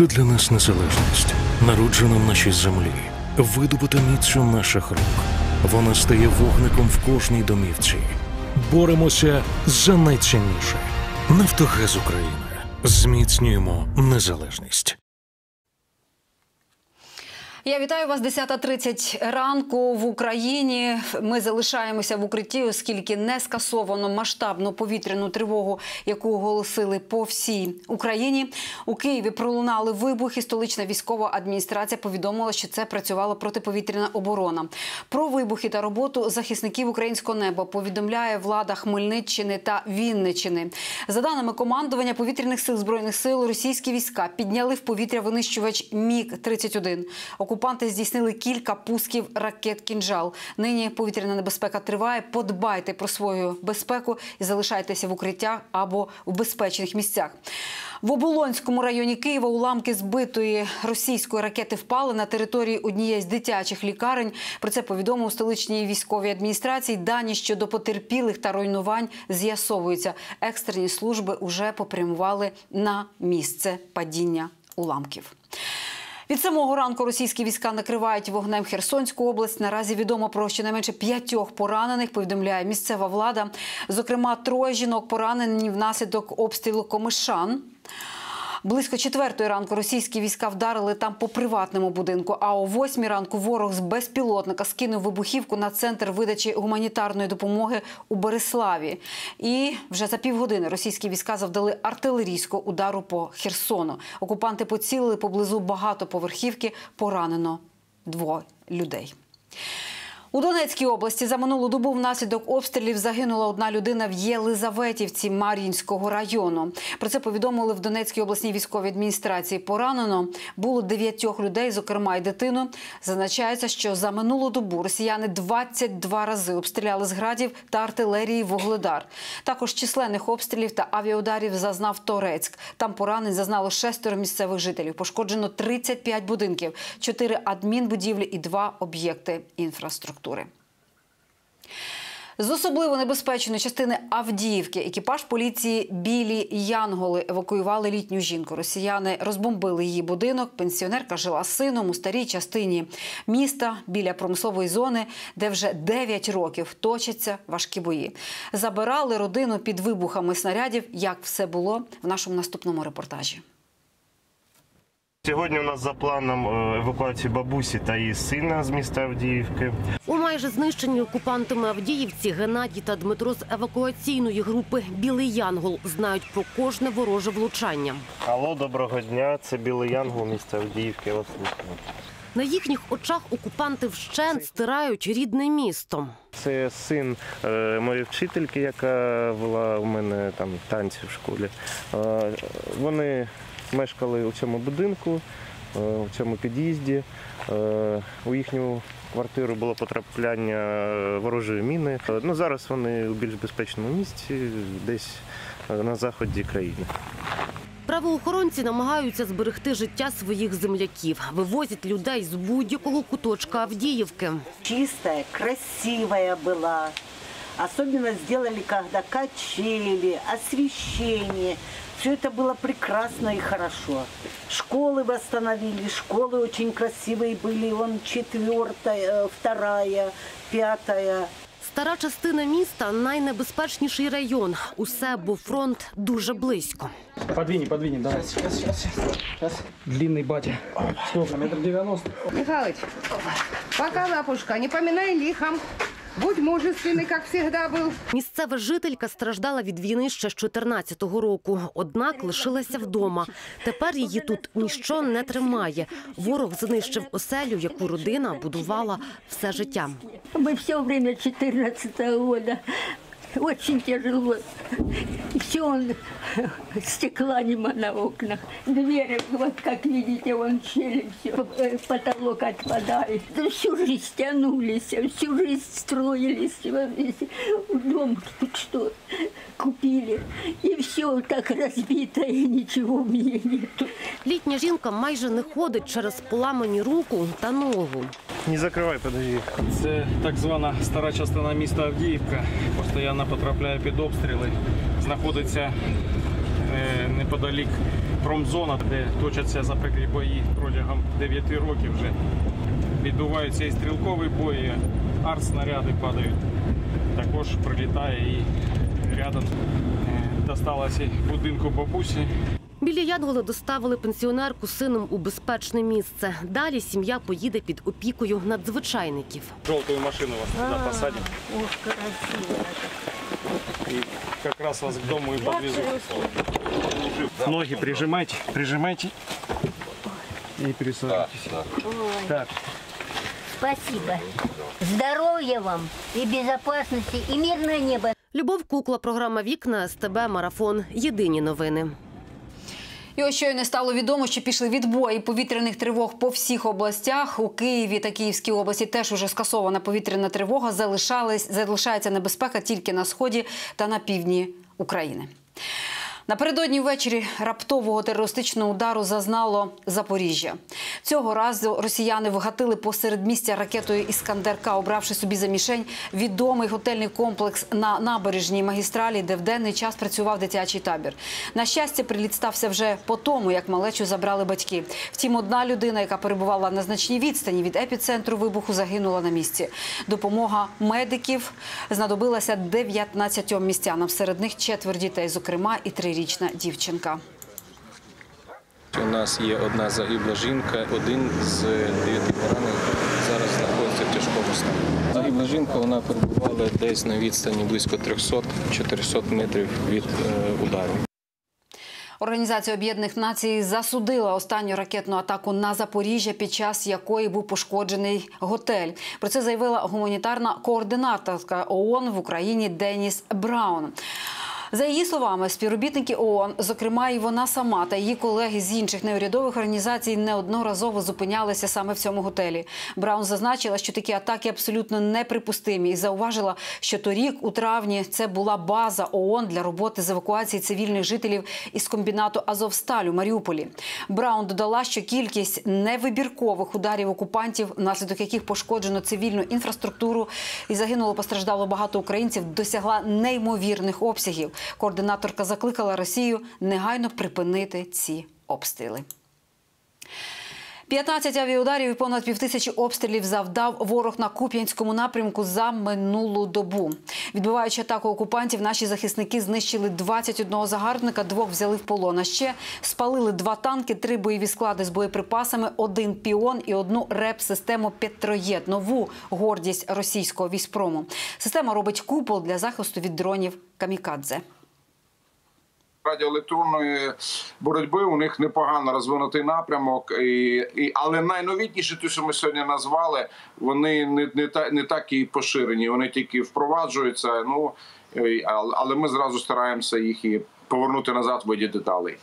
Що для нас незалежність, народжена в нашій землі, видобута міцю наших рук. Вона стає вогником в кожній домівці. Боремося за найцінніше. Нафтогаз України. Зміцнюємо незалежність. Я вітаю вас 10.30 ранку в Україні. Ми залишаємося в укритті, оскільки не скасовано масштабну повітряну тривогу, яку оголосили по всій Україні. У Києві пролунали вибухи. Столична військова адміністрація повідомила, що це працювала протиповітряна оборона. Про вибухи та роботу захисників українського неба повідомляє влада Хмельниччини та Вінниччини. За даними командування повітряних сил збройних сил, російські війська підняли в повітря винищувач Міг 31 Окупанти здійснили кілька пусків ракет кінжал. Нині повітряна небезпека триває. Подбайте про свою безпеку і залишайтеся в укриттях або в безпечних місцях. В Оболонському районі Києва уламки збитої російської ракети впали на території однієї з дитячих лікарень. Про це повідомив у столичній військовій адміністрації. Дані щодо потерпілих та руйнувань з'ясовуються. Екстрені служби вже попрямували на місце падіння уламків. Від самого ранку російські війська накривають вогнем Херсонську область. Наразі відомо про щонайменше п'ятьох поранених. Повідомляє місцева влада. Зокрема, троє жінок поранені внаслідок обстрілу комишан. Близько четвертої ранку російські війська вдарили там по приватному будинку. А о восьмій ранку ворог з безпілотника скинув вибухівку на центр видачі гуманітарної допомоги у Береславі. І вже за півгодини російські війська завдали артилерійського удару по Херсону. Окупанти поцілили поблизу багатоповерхівки. Поранено двоє людей. У Донецькій області за минулу добу внаслідок обстрілів загинула одна людина в Єлизаветівці Мар'їнського району. Про це повідомили в Донецькій обласній військовій адміністрації. Поранено було дев'ятьох людей, зокрема й дитину. Зазначається, що за минулу добу росіяни 22 рази обстріляли з градів та артилерії Вугледар. Також численних обстрілів та авіаударів зазнав Торецьк. Там поранень зазнало шестеро місцевих жителів. Пошкоджено 35 будинків, 4 адмінбудівлі і 2 об'єкти інфраструктури. З особливо небезпечної частини Авдіївки екіпаж поліції Білі Янголи евакуювали літню жінку. Росіяни розбомбили її будинок. Пенсіонерка жила сином у старій частині міста біля промислової зони, де вже 9 років точаться важкі бої. Забирали родину під вибухами снарядів. Як все було в нашому наступному репортажі. Сьогодні у нас за планом е, евакуації бабусі та її сина з міста Авдіївки. У майже знищеній окупантами Авдіївці Геннадій та Дмитро з евакуаційної групи Білий Янгол знають про кожне вороже влучання. Алло, доброго дня. Це Білий Янгол, місто Авдіївки. Вас. На їхніх очах окупанти вщент стирають рідне місто. Це син е, моєї вчительки, яка вела у мене там танці в школі. Е, вони мешкали у цьому будинку, е, у цьому під'їзді. Е, у їхню квартиру було потрапляння е, ворожої міни. Ну, зараз вони у більш безпечному місці, десь на заході країни. Правоохоронці намагаються зберегти життя своїх земляків, вивозять людей з будь-якого куточка Авдіївки. чистая, красивая была. Особенно сделали, когда качели, освещение. Все это было прекрасно и хорошо. Школы восстановили, школы очень красивые были. Вон четвертая, э, вторая, пятая. Стара частина міста найнебезпечніший район. Усе, бо фронт дуже близько. Подвинь, подвинь, давай. Сейчас, сейчас, сейчас. сейчас. Длинный батя. Сколько? Метр девяносто. Михалыч, пока, лапушка, не поминай лихом. Будь мужественный, как всегда был. Місцева жителька страждала від війни ще з 14-го року, однак лишилася вдома. Тепер її тут ніщо не тримає. Ворог знищив оселю, яку родина будувала все життя. Мы все время 14 года. Очень тяжело. Все он, стекла нема на окнах. Двери, вот как видите, вон щели, все. Потолок отпадает. Да Всю жизнь тянулись, всю жизнь строились. Дом тут что купили. И все так разбито, и ничего у меня нету. Літня жінка майже не ходить через поламані руку та ногу. Не закривай, подожди. Це так звана стара частина міста Авдіївка. Постійно потрапляє під обстріли. Знаходиться неподалік промзона, де точаться запеклі бої протягом 9 років вже. Відбуваються і стрілкові бої, артснаряди падають. Також прилітає і рядом е, досталося будинку бабусі. Біля Янгола доставили пенсіонерку з сином у безпечне місце. Далі сім'я поїде під опікою надзвичайників. Желтую машину вас туда посадим. Ох, красиво. И как раз вас дому и подвезу. Ноги прижимайте, прижимайте. И присаживайтесь. Так, Спасибо. Здоровья вам и безопасности, и мирное небо. Любов Кукла, програма Вікна СТБ Марафон. Єдині новини. І ось щойно стало відомо, що пішли відбої повітряних тривог по всіх областях. У Києві та Київській області теж уже скасована повітряна тривога. Залишались, залишається небезпека тільки на сході та на півдні України. Напередодні ввечері раптового терористичного удару зазнало Запоріжжя. Цього разу росіяни вгатили посеред місця ракетою Іскандер-К, обравши собі за мішень відомий готельний комплекс на набережній магістралі, де в денний час працював дитячий табір. На щастя, приліт стався вже по тому, як малечу забрали батьки. Втім, одна людина, яка перебувала на значній відстані від епіцентру вибуху, загинула на місці. Допомога медиків знадобилася 19 містянам. Серед них четвер дітей, зокрема, і трирічна дівчинка. У нас є одна загибла жінка, один з дев'яти поранених зараз знаходиться в тяжкому стані. Загибла жінка вона перебувала десь на відстані близько 300-400 метрів від е, удару. Організація Об'єднаних Націй засудила останню ракетну атаку на Запоріжжя, під час якої був пошкоджений готель. Про це заявила гуманітарна координаторка ООН в Україні Деніс Браун. За її словами, співробітники ООН, зокрема і вона сама та її колеги з інших неурядових організацій, неодноразово зупинялися саме в цьому готелі. Браун зазначила, що такі атаки абсолютно неприпустимі, і зауважила, що торік, у травні, це була база ООН для роботи з евакуації цивільних жителів із комбінату Азовсталь у Маріуполі. Браун додала, що кількість невибіркових ударів окупантів, внаслідок яких пошкоджено цивільну інфраструктуру і загинуло постраждало багато українців, досягла неймовірних обсягів. Координаторка закликала Росію негайно припинити ці обстріли. 15 авіаударів і понад півтисячі обстрілів завдав ворог на Куп'янському напрямку за минулу добу. Відбиваючи атаку окупантів, наші захисники знищили 21 загарбника, двох взяли в полон. А ще спалили два танки, три бойові склади з боєприпасами, один піон і одну реп-систему Петроєд. Нову гордість російського військпрому. Система робить купол для захисту від дронів камікадзе. Радіоелектронної боротьби у них непогано розвинутий напрямок, і, і але найновітніше, те, що ми сьогодні назвали, вони не, не, та, не так і поширені. Вони тільки впроваджуються. Ну але ми зразу стараємося їх і повернути назад в виді деталей.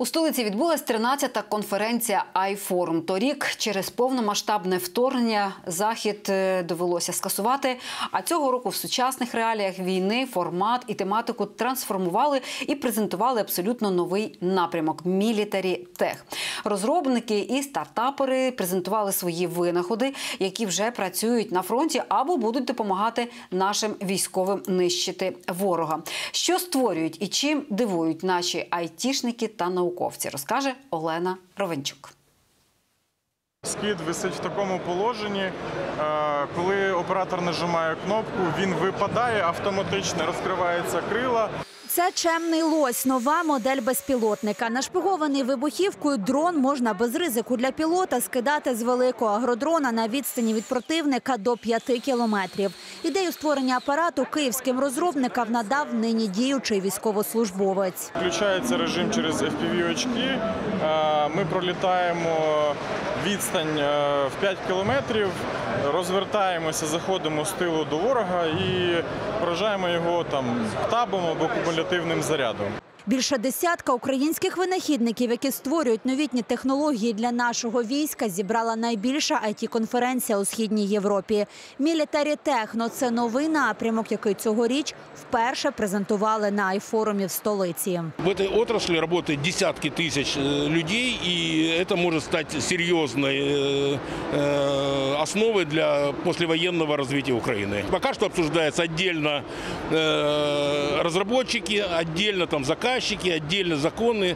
У столиці відбулась 13-та конференція iForum. Торік через повномасштабне вторгнення захід е, довелося скасувати. А цього року в сучасних реаліях війни формат і тематику трансформували і презентували абсолютно новий напрямок мілітарі тех. Розробники і стартапери презентували свої винаходи, які вже працюють на фронті або будуть допомагати нашим військовим нищити ворога. Що створюють і чим дивують наші айтішники та науковці, розкаже Олена Ровенчук. Скид висить в такому положенні, е, коли оператор нажимає кнопку, він випадає автоматично, розкриваються крила. Це чемний лось, нова модель безпілотника. Нашпигований вибухівкою дрон можна без ризику для пілота скидати з великого агродрона на відстані від противника до 5 кілометрів. Ідею створення апарату київським розробникам надав нині діючий військовослужбовець. Включається режим через FPV-очки. Е, Ми пролітаємо відстань е, в 5 кілометрів, розвертаємося, заходимо з тилу до ворога і поражаємо його там табом або кумулятивним зарядом. Більше десятка українських винахідників, які створюють новітні технології для нашого війська, зібрала найбільша it конференція у східній Європі. Мілітарі Техно це новий напрямок, який цьогоріч вперше презентували на айфорумі в столиці. В этой отрасли работает десятки тысяч э, людей, и это может стать серьезной э, э, основой для послевоенного развития Украины. Пока что обсуждается отдельно э, разработчики, отдельно там заказчики, заказчики, отдельно законы.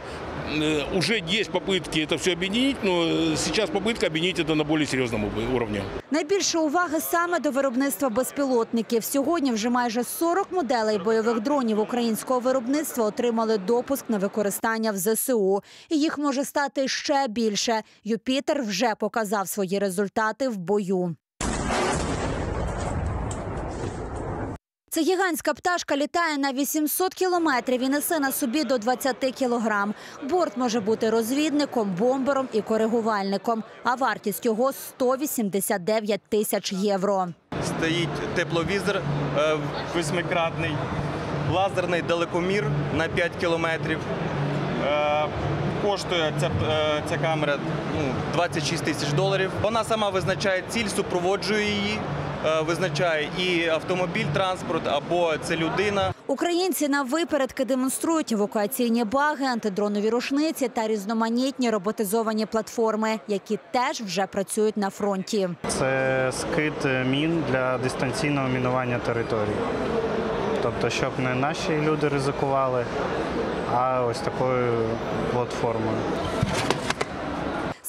Э, Уже есть попытки это все объединить, но э, сейчас попытка объединить это на более серьезном уп- уровне. Найбільше уваги саме до виробництва безпілотників. Сьогодні вже майже 40 моделей бойових дронів українського виробництва отримали допуск на використання в ЗСУ. І їх може стати ще більше. Юпітер вже показав свої результати в бою. Ця гігантська пташка літає на 800 кілометрів і несе на собі до 20 кілограм. Борт може бути розвідником, бомбером і коригувальником. А вартість його 189 тисяч євро. Стоїть тепловізор е, восьмикратний, лазерний далекомір на 5 кілометрів. Е, Коштує ця, е, ця камера ну, 26 тисяч доларів. Вона сама визначає ціль, супроводжує її, визначає і автомобіль, транспорт або це людина. Українці на випередки демонструють евакуаційні баги, антидронові рушниці та різноманітні роботизовані платформи, які теж вже працюють на фронті. Це скид мін для дистанційного мінування територій. Тобто, щоб не наші люди ризикували, а ось такою платформою.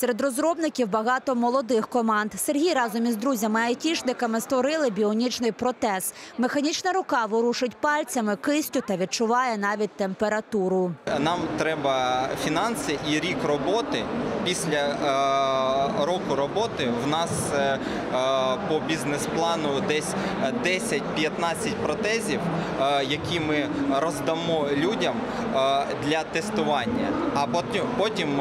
Серед розробників багато молодих команд. Сергій разом із друзями-айтішниками створили біонічний протез. Механічна рука ворушить пальцями, кистю та відчуває навіть температуру. Нам треба фінанси і рік роботи. Після е, року роботи в нас е, е, по бізнес-плану десь 10-15 протезів, е, які ми роздамо людям е, для тестування, а потім, потім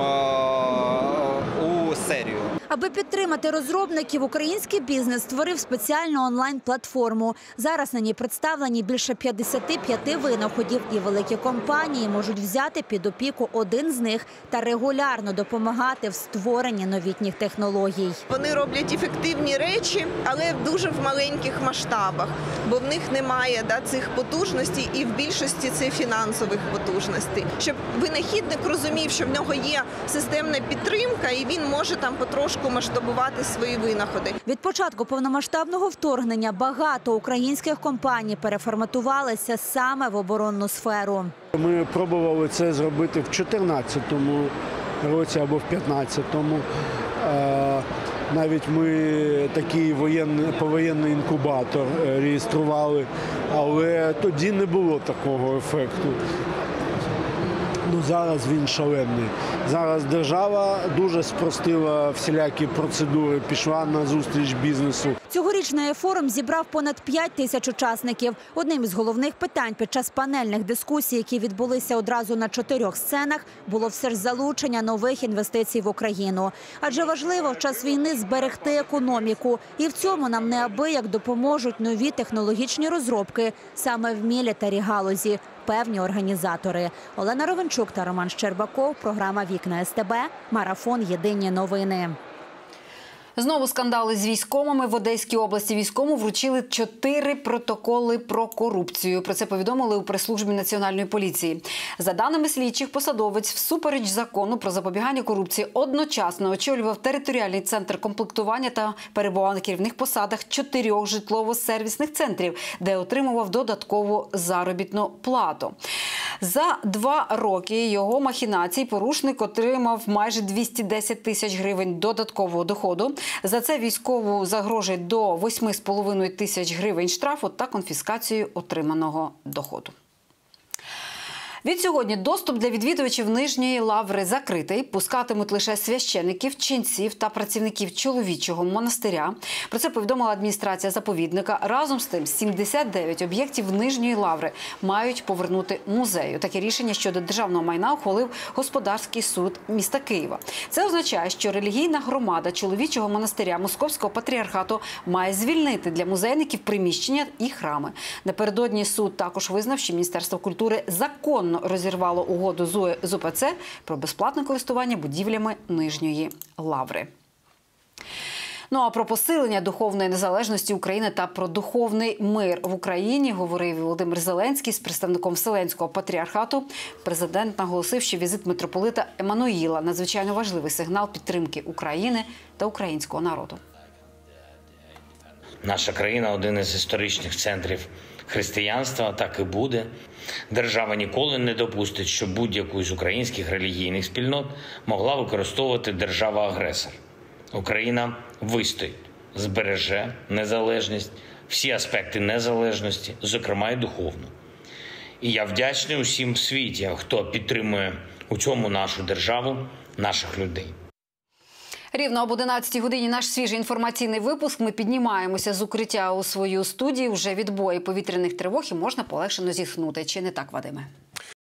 е, у серію. Аби підтримати розробників, український бізнес створив спеціальну онлайн-платформу. Зараз на ній представлені більше 55 винаходів, і великі компанії можуть взяти під опіку один з них та регулярно допомагати в створенні новітніх технологій. Вони роблять ефективні речі, але дуже в маленьких масштабах, бо в них немає да, цих потужностей, і в більшості це фінансових потужностей. Щоб винахідник розумів, що в нього є системна підтримка, і він може там потрошку масштабувати свої винаходи. Від початку повномасштабного вторгнення багато українських компаній переформатувалися саме в оборонну сферу. Ми пробували це зробити в 2014 році або в 2015-му. Е, Навіть ми такий воєнний повоєнний інкубатор е, реєстрували, але тоді не було такого ефекту. Ну, зараз він шалений. Зараз держава дуже спростила всілякі процедури, пішла на зустріч бізнесу. Цьогорічний форум зібрав понад 5 тисяч учасників. Одним із головних питань під час панельних дискусій, які відбулися одразу на чотирьох сценах, було все ж залучення нових інвестицій в Україну. Адже важливо в час війни зберегти економіку, і в цьому нам неабияк допоможуть нові технологічні розробки саме в мілітарі галузі. Певні організатори Олена Ровенчук та Роман Щербаков. Програма Вікна СТБ. Марафон Єдині новини. Знову скандали з військомами в Одеській області. Війському вручили чотири протоколи про корупцію. Про це повідомили у прес-службі національної поліції. За даними слідчих, посадовець всупереч закону про запобігання корупції одночасно очолював територіальний центр комплектування та перебував на керівних посадах чотирьох житлово-сервісних центрів, де отримував додаткову заробітну плату. За два роки його махінацій порушник отримав майже 210 тисяч гривень додаткового доходу. За це військову загрожує до 8,5 тисяч гривень штрафу та конфіскацію отриманого доходу. Від сьогодні доступ для відвідувачів нижньої лаври закритий. Пускатимуть лише священиків, ченців та працівників чоловічого монастиря. Про це повідомила адміністрація заповідника. Разом з тим, 79 об'єктів нижньої лаври мають повернути музею. Таке рішення щодо державного майна ухвалив господарський суд міста Києва. Це означає, що релігійна громада чоловічого монастиря Московського патріархату має звільнити для музейників приміщення і храми. Напередодні суд також визнав, що міністерство культури законно розірвало угоду з УПЦ про безплатне користування будівлями нижньої лаври. Ну а про посилення духовної незалежності України та про духовний мир в Україні говорив Володимир Зеленський з представником Вселенського патріархату. Президент наголосив, що візит митрополита Еммануїла – надзвичайно важливий сигнал підтримки України та українського народу. Наша країна один із історичних центрів християнства, так і буде. Держава ніколи не допустить, щоб будь-яку з українських релігійних спільнот могла використовувати держава-агресор. Україна вистоїть, збереже незалежність, всі аспекти незалежності, зокрема і духовну. І я вдячний усім в світі, хто підтримує у цьому нашу державу, наших людей. Рівно об 11 годині наш свіжий інформаційний випуск. Ми піднімаємося з укриття у свою студію. Вже відбої повітряних тривог і можна полегшено зітхнути. Чи не так, Вадиме?